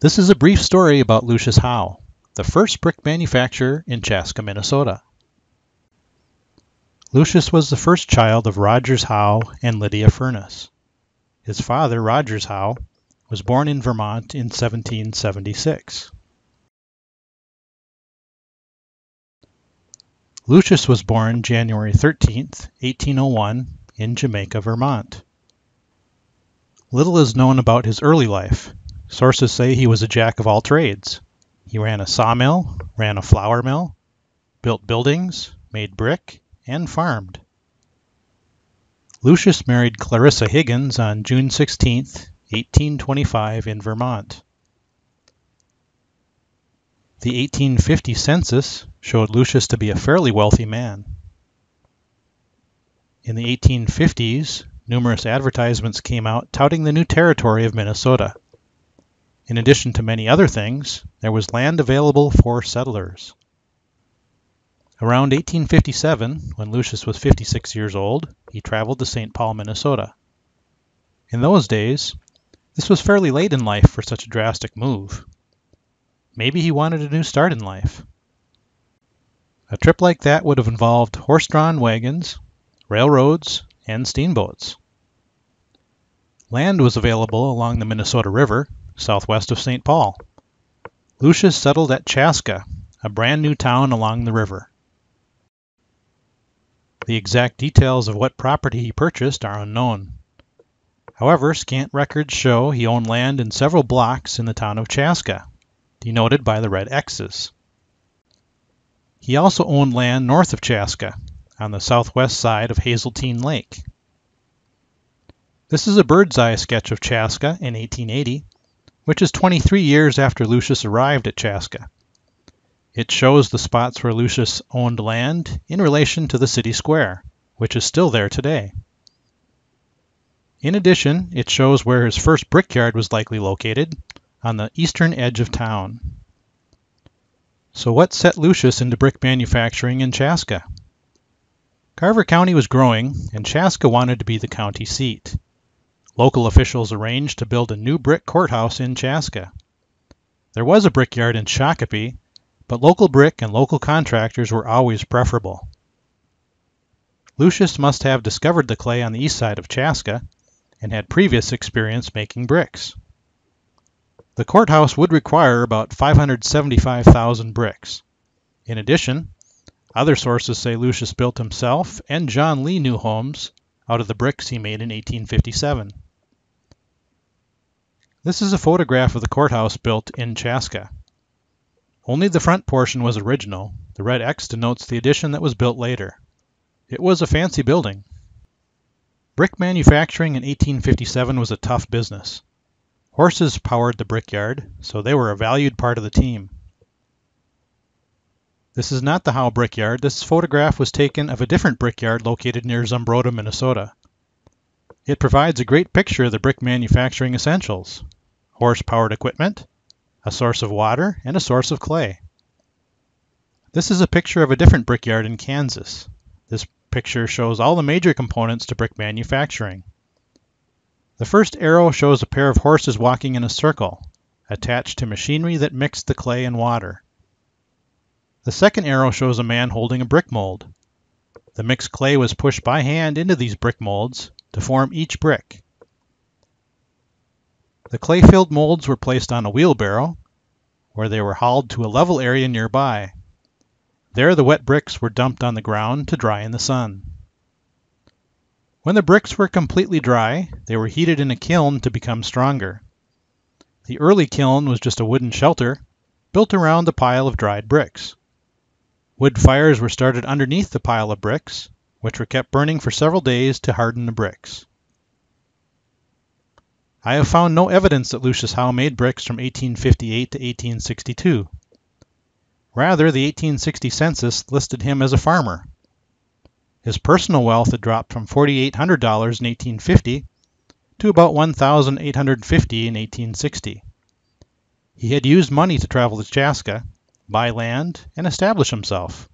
This is a brief story about Lucius Howe, the first brick manufacturer in Chaska, Minnesota. Lucius was the first child of Rogers Howe and Lydia Furness. His father, Rogers Howe, was born in Vermont in 1776. Lucius was born January 13, 1801, in Jamaica, Vermont. Little is known about his early life. Sources say he was a jack of all trades. He ran a sawmill, ran a flour mill, built buildings, made brick, and farmed. Lucius married Clarissa Higgins on June 16, 1825, in Vermont. The 1850 census showed Lucius to be a fairly wealthy man. In the 1850s, numerous advertisements came out touting the new territory of Minnesota. In addition to many other things, there was land available for settlers. Around 1857, when Lucius was 56 years old, he traveled to St. Paul, Minnesota. In those days, this was fairly late in life for such a drastic move. Maybe he wanted a new start in life. A trip like that would have involved horse-drawn wagons, railroads, and steamboats. Land was available along the Minnesota River, southwest of St. Paul. Lucius settled at Chaska, a brand new town along the river. The exact details of what property he purchased are unknown. However, scant records show he owned land in several blocks in the town of Chaska, denoted by the red X's. He also owned land north of Chaska, on the southwest side of Hazeltine Lake. This is a bird's eye sketch of Chaska in 1880 which is 23 years after Lucius arrived at Chaska. It shows the spots where Lucius owned land in relation to the city square, which is still there today. In addition, it shows where his first brickyard was likely located, on the eastern edge of town. So what set Lucius into brick manufacturing in Chaska? Carver County was growing, and Chaska wanted to be the county seat. Local officials arranged to build a new brick courthouse in Chaska. There was a brickyard in Shakopee, but local brick and local contractors were always preferable. Lucius must have discovered the clay on the east side of Chaska and had previous experience making bricks. The courthouse would require about 575,000 bricks. In addition, other sources say Lucius built himself and John Lee new homes out of the bricks he made in 1857. This is a photograph of the courthouse built in Chaska. Only the front portion was original. The red X denotes the addition that was built later. It was a fancy building. Brick manufacturing in 1857 was a tough business. Horses powered the brickyard, so they were a valued part of the team. This is not the Howe brickyard. This photograph was taken of a different brickyard located near Zumbrota, Minnesota. It provides a great picture of the brick manufacturing essentials horse-powered equipment, a source of water, and a source of clay. This is a picture of a different brickyard in Kansas. This picture shows all the major components to brick manufacturing. The first arrow shows a pair of horses walking in a circle, attached to machinery that mixed the clay and water. The second arrow shows a man holding a brick mold. The mixed clay was pushed by hand into these brick molds to form each brick. The clay-filled molds were placed on a wheelbarrow, where they were hauled to a level area nearby. There the wet bricks were dumped on the ground to dry in the sun. When the bricks were completely dry, they were heated in a kiln to become stronger. The early kiln was just a wooden shelter built around the pile of dried bricks. Wood fires were started underneath the pile of bricks, which were kept burning for several days to harden the bricks. I have found no evidence that Lucius Howe made bricks from 1858 to 1862. Rather, the 1860 census listed him as a farmer. His personal wealth had dropped from $4,800 in 1850 to about 1,850 in 1860. He had used money to travel to Chaska, buy land, and establish himself.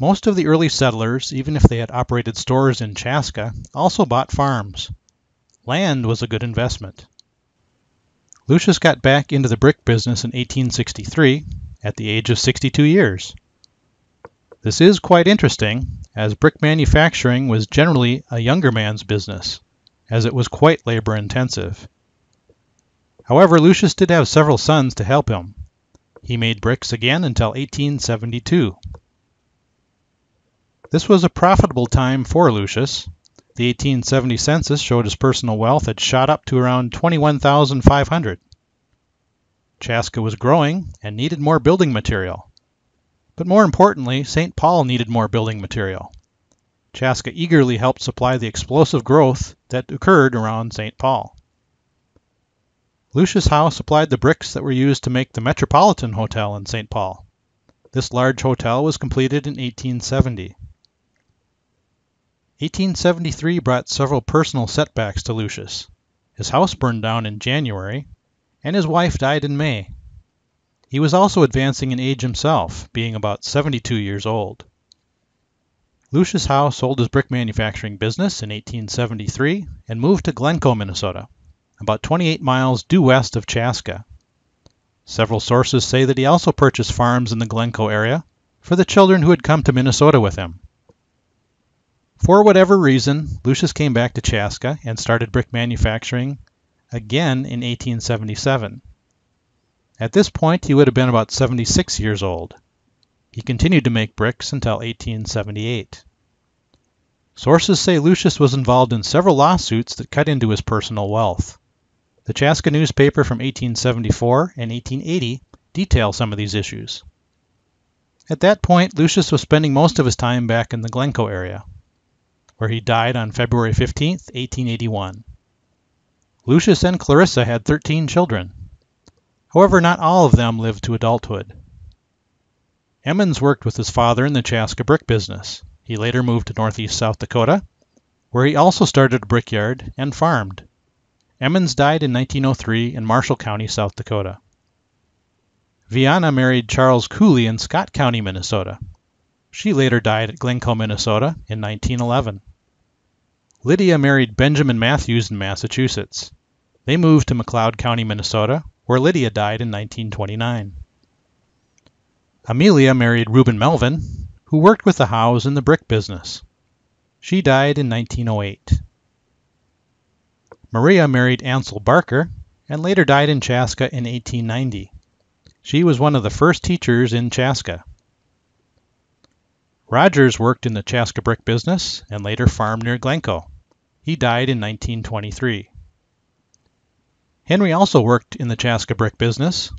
Most of the early settlers, even if they had operated stores in Chaska, also bought farms. Land was a good investment. Lucius got back into the brick business in 1863 at the age of 62 years. This is quite interesting, as brick manufacturing was generally a younger man's business, as it was quite labor intensive. However, Lucius did have several sons to help him. He made bricks again until 1872. This was a profitable time for Lucius. The 1870 census showed his personal wealth had shot up to around 21,500. Chaska was growing and needed more building material. But more importantly, St. Paul needed more building material. Chaska eagerly helped supply the explosive growth that occurred around St. Paul. Lucius Howe supplied the bricks that were used to make the Metropolitan Hotel in St. Paul. This large hotel was completed in 1870. 1873 brought several personal setbacks to Lucius. His house burned down in January, and his wife died in May. He was also advancing in age himself, being about 72 years old. Lucius Howe sold his brick manufacturing business in 1873 and moved to Glencoe, Minnesota, about 28 miles due west of Chaska. Several sources say that he also purchased farms in the Glencoe area for the children who had come to Minnesota with him. For whatever reason, Lucius came back to Chaska and started brick manufacturing again in 1877. At this point, he would have been about 76 years old. He continued to make bricks until 1878. Sources say Lucius was involved in several lawsuits that cut into his personal wealth. The Chaska newspaper from 1874 and 1880 detail some of these issues. At that point, Lucius was spending most of his time back in the Glencoe area, where he died on February 15, 1881. Lucius and Clarissa had 13 children. However, not all of them lived to adulthood. Emmons worked with his father in the Chaska brick business. He later moved to northeast South Dakota, where he also started a brickyard and farmed. Emmons died in 1903 in Marshall County, South Dakota. Viana married Charles Cooley in Scott County, Minnesota. She later died at Glencoe, Minnesota in 1911. Lydia married Benjamin Matthews in Massachusetts. They moved to McLeod County, Minnesota, where Lydia died in 1929. Amelia married Reuben Melvin, who worked with the Howes in the brick business. She died in 1908. Maria married Ansel Barker and later died in Chaska in 1890. She was one of the first teachers in Chaska. Rogers worked in the Chaska brick business and later farmed near Glencoe. He died in 1923. Henry also worked in the Chaska brick business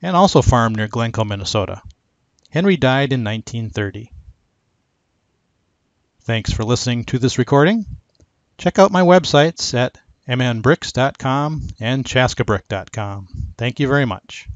and also farmed near Glencoe, Minnesota. Henry died in 1930. Thanks for listening to this recording. Check out my websites at mnbricks.com and chaskabrick.com. Thank you very much.